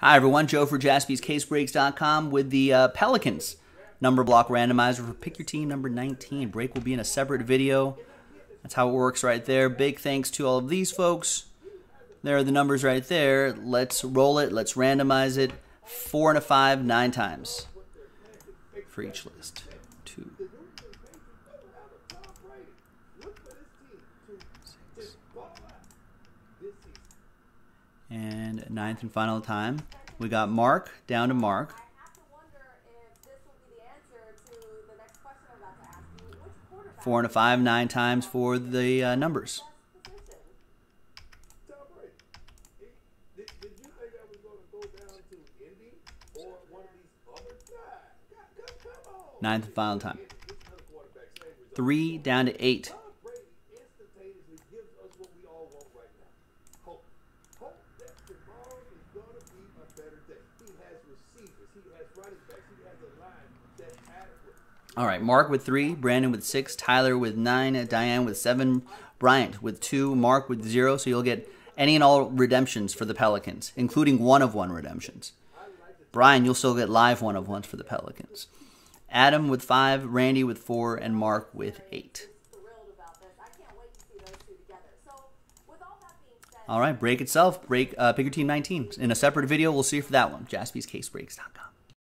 Hi, everyone. Joe for jaspyscasebreaks.com with the uh, Pelicans number block randomizer for pick your team number 19. Break will be in a separate video. That's how it works right there. Big thanks to all of these folks. There are the numbers right there. Let's roll it. Let's randomize it. Four and a five, nine times for each list. Two, six, and ninth and final time. We got Mark down to Mark. Four and a five, nine times for the uh, numbers. Ninth and final time. Three down to eight. All right, Mark with three, Brandon with six, Tyler with nine, Diane with seven, Bryant with two, Mark with zero. So you'll get any and all redemptions for the Pelicans, including one of one redemptions. Brian, you'll still get live one of ones for the Pelicans. Adam with five, Randy with four, and Mark with eight. All right, break itself. Break uh, pick your team 19 in a separate video. We'll see you for that one. JaspysCaseBreaks.com.